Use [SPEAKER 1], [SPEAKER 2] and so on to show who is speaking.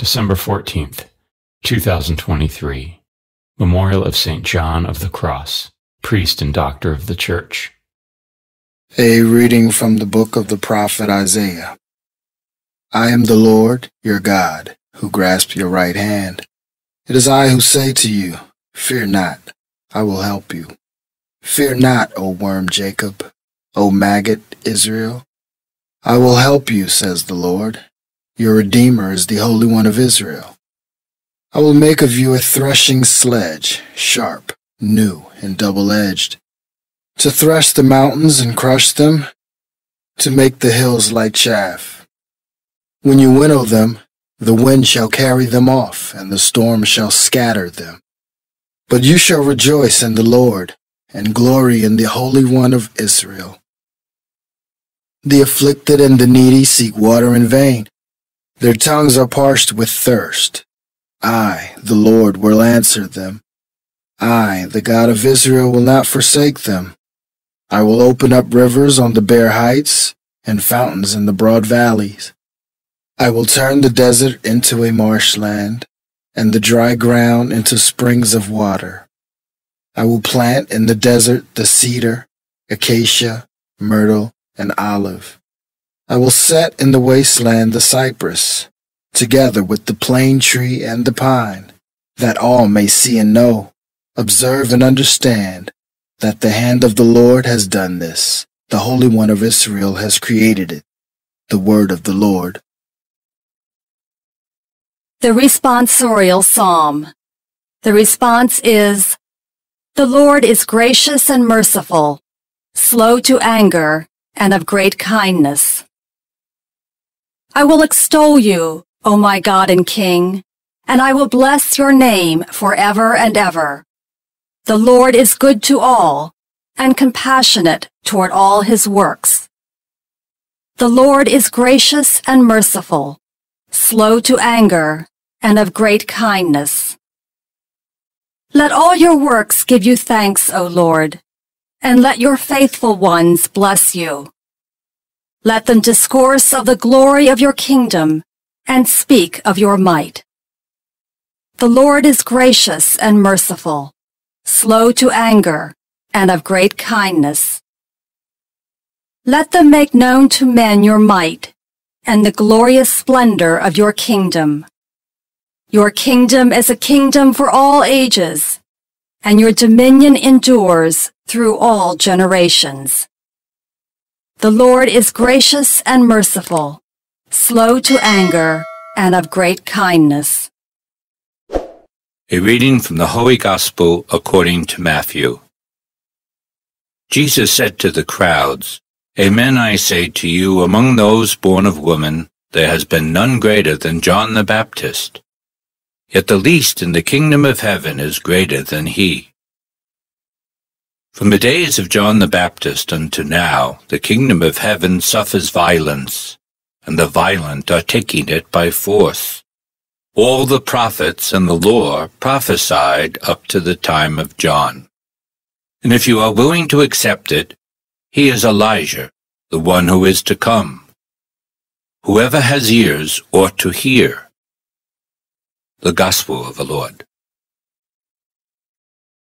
[SPEAKER 1] December 14th, 2023. Memorial of St. John of the Cross, priest and doctor of the Church.
[SPEAKER 2] A reading from the book of the prophet Isaiah. I am the Lord, your God, who grasps your right hand. It is I who say to you, Fear not, I will help you. Fear not, O worm Jacob, O maggot Israel. I will help you, says the Lord. Your Redeemer is the Holy One of Israel. I will make of you a threshing sledge, sharp, new, and double-edged, to thresh the mountains and crush them, to make the hills like chaff. When you winnow them, the wind shall carry them off, and the storm shall scatter them. But you shall rejoice in the Lord, and glory in the Holy One of Israel. The afflicted and the needy seek water in vain. Their tongues are parched with thirst. I, the Lord, will answer them. I, the God of Israel, will not forsake them. I will open up rivers on the bare heights and fountains in the broad valleys. I will turn the desert into a marshland and the dry ground into springs of water. I will plant in the desert the cedar, acacia, myrtle, and olive. I will set in the wasteland the cypress, together with the plane tree and the pine, that all may see and know, observe and understand, that the hand of the Lord has done this. The Holy One of Israel has created it. The word of the Lord.
[SPEAKER 3] The responsorial psalm. The response is, The Lord is gracious and merciful, slow to anger, and of great kindness. I will extol you, O my God and King, and I will bless your name forever and ever. The Lord is good to all, and compassionate toward all his works. The Lord is gracious and merciful, slow to anger, and of great kindness. Let all your works give you thanks, O Lord, and let your faithful ones bless you. Let them discourse of the glory of your kingdom and speak of your might. The Lord is gracious and merciful, slow to anger, and of great kindness. Let them make known to men your might and the glorious splendor of your kingdom. Your kingdom is a kingdom for all ages, and your dominion endures through all generations. The Lord is gracious and merciful, slow to anger, and of great kindness.
[SPEAKER 4] A reading from the Holy Gospel according to Matthew. Jesus said to the crowds, Amen I say to you, among those born of woman, there has been none greater than John the Baptist. Yet the least in the kingdom of heaven is greater than he. From the days of John the Baptist unto now, the kingdom of heaven suffers violence, and the violent are taking it by force. All the prophets and the law prophesied up to the time of John. And if you are willing to accept it, he is Elijah, the one who is to come. Whoever has ears ought to hear. The Gospel of the Lord.